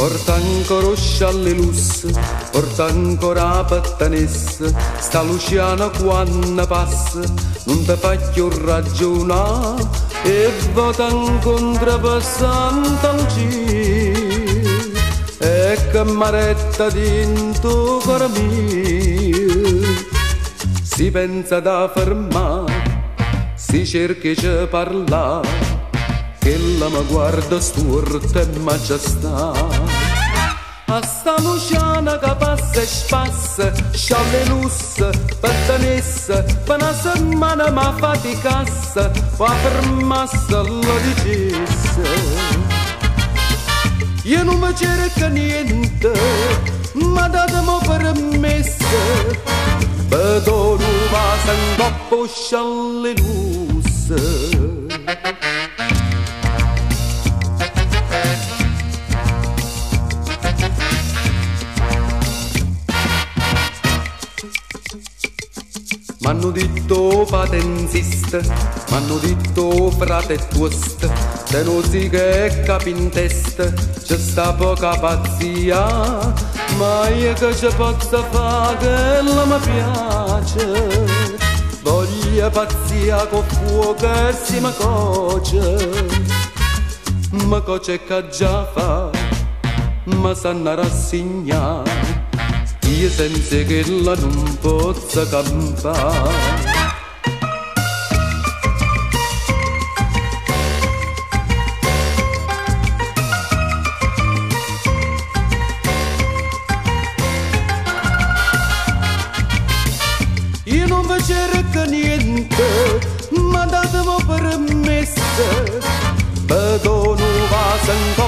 Porta ancora scialle lusse, porta ancora pattanessa, sta Luciana quando passa, non ti fa più ragionare, e vota incontra per Santa Lucia, e che maretta dinto cuore mio, si pensa da fermare, si cerca di parlare, che la mi guarda sturta e maestà. A sta Luciana che passa e spassa, scialle lusse, pertenesse, per una settimana ma faticassa, va fermassa lo dicesse. Io non mi cerco niente, ma datemi permesso, vedo nuova sangoppo scialle lusse. M'hanno detto patenzista, m'hanno detto frate tuost, se non si che capi in testa, c'è sta poca pazzia, ma io che ci posso fare la mi piace. Voglio pazzia con fuoco e si mi coce, ma coce che già fa, ma sanno rassegnare io senza che la non possa campare. Io non vi cerco niente, ma datemi permesso, vedo nuova sangoppa, vedo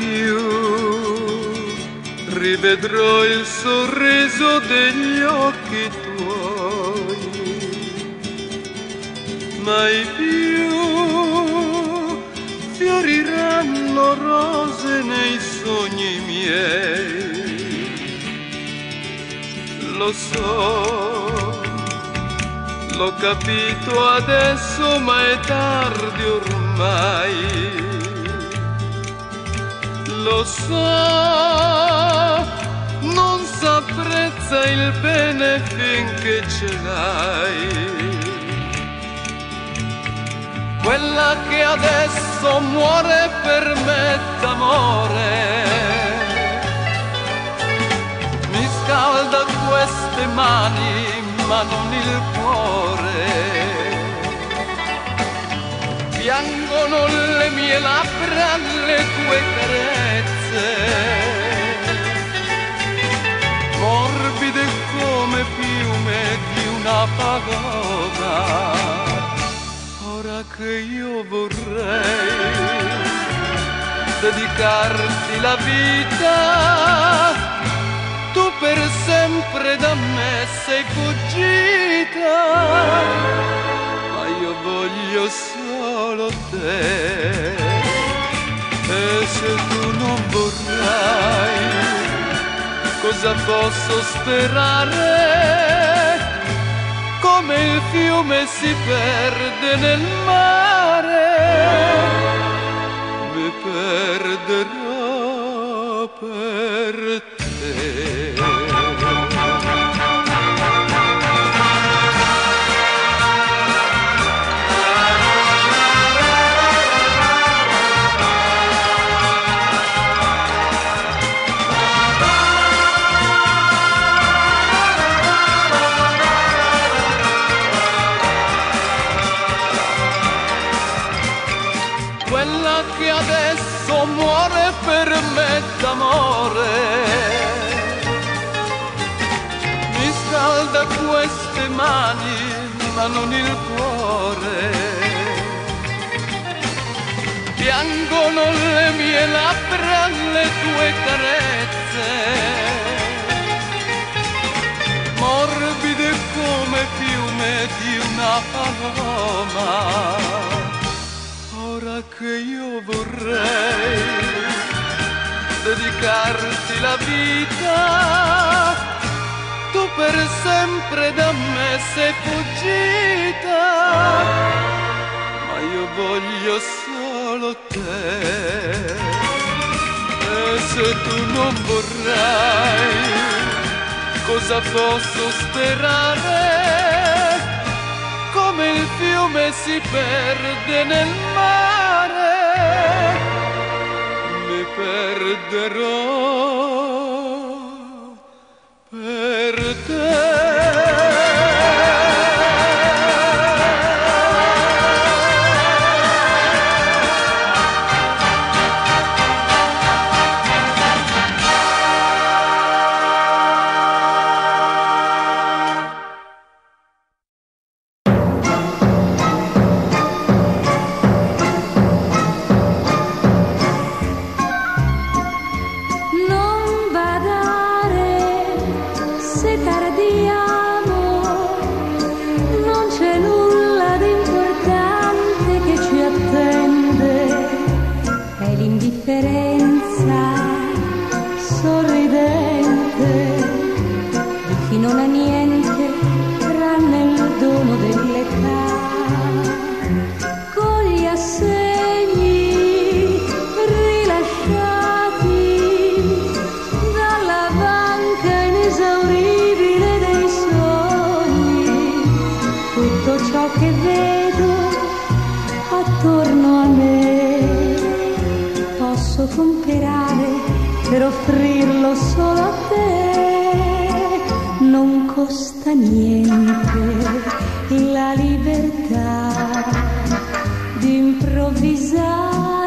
più. Rivedrò il sorriso degli occhi tuoi, mai più. Fioriranno rose nei sogni miei. Lo so, l'ho capito adesso, ma è tardi ormai lo so, non s'apprezza il bene finché ce l'hai. Quella che adesso muore per me d'amore, mi scalda queste mani ma non il cuore piangono le mie labbra, le tue carezze, morbide come piume di una pagoda. Ora che io vorrei dedicarti la vita, tu per sempre da me sei fuggita, ma io voglio solo te. E se tu non vorrai, cosa posso sperare? Come il fiume si perde nel mare, mi perderò per te. D'amore. Mi scalda queste mani ma non il cuore. Piangono le mie labbra le tue carezze. Morbide come fiume di una paloma che io vorrei dedicarti la vita, tu per sempre da me sei fuggita, ma io voglio solo te. E se tu non vorrai, cosa posso sperare? Fiume si perde nel mare. Perderò comprare per offrirlo solo a te. Non costa niente la libertà di improvvisare.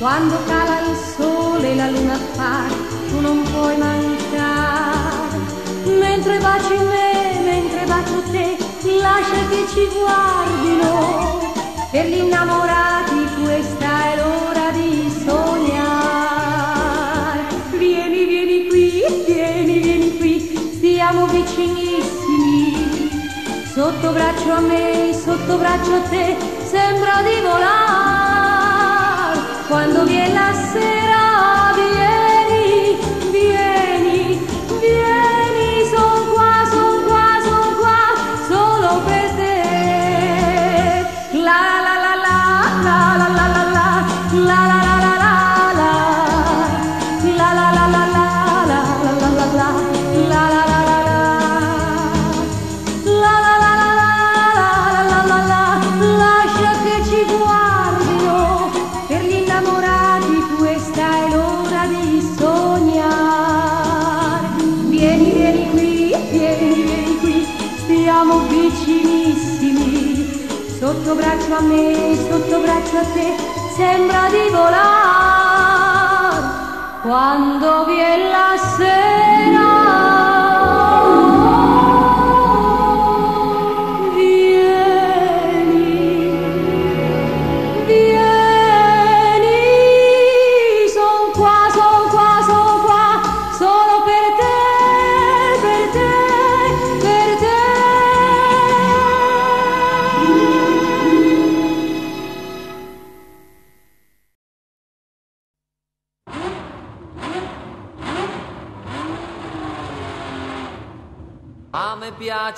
Quando cala il sole e la luna appare, tu non puoi mancare. Mentre baci me, mentre bacio te, lascia che ci guardino. Per gli innamorati questa è l'ora di sognare. Vieni, vieni qui, vieni, vieni qui, stiamo vicinissimi. Sotto braccio a me, sotto braccio a te, sembra di volare. Quando viene la sera, vieni, vieni, vieni, sotto braccio a me sotto braccio a te sembra di volare. Quando viene la sera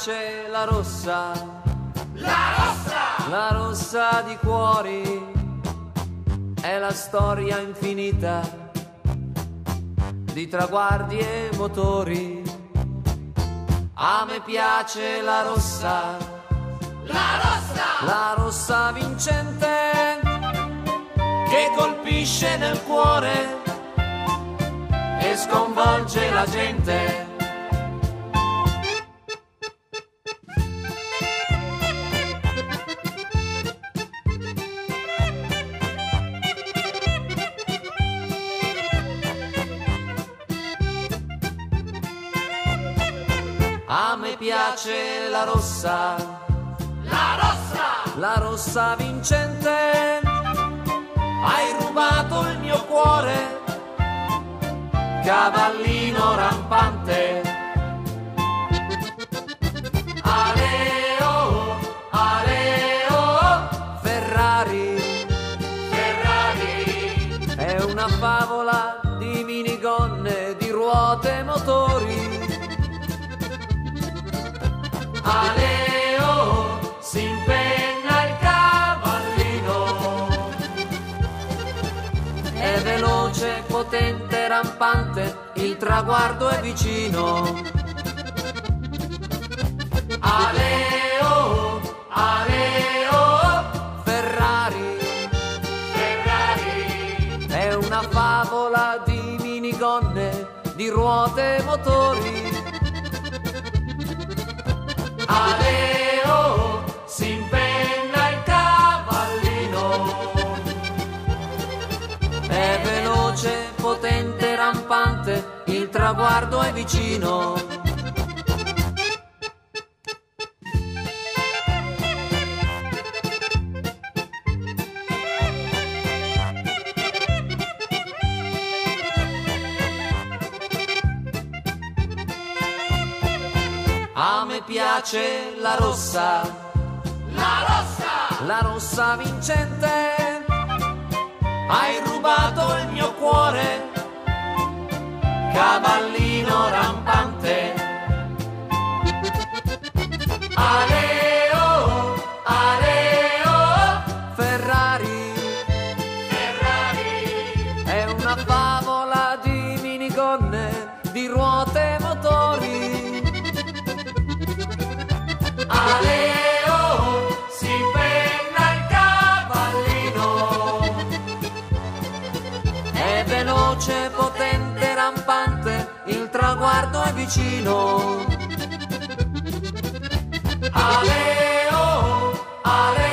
piace la rossa. La rossa! La rossa di cuori. È la storia infinita di traguardi e motori. A me piace la rossa. La rossa! La rossa vincente che colpisce nel cuore e sconvolge la gente. Piace la rossa. La rossa! La rossa vincente. Hai rubato il mio cuore. Cavallino rampante. Aleo, aleo, Ferrari. Ferrari. È una favola di minigonne, di ruote e motori. Aleo si impenna il cavallino. È veloce, potente, rampante, il traguardo è vicino. Aleo, aleo, Ferrari. Ferrari. È una favola di minigonne, di ruote e motori. Aleo si impenna il cavallino. È veloce, potente, rampante, il traguardo è vicino. A me piace la rossa. La rossa! La rossa vincente. Hai rubato il mio cuore. Cavallino rampante. Aleo, vicino. Aleo, aleo.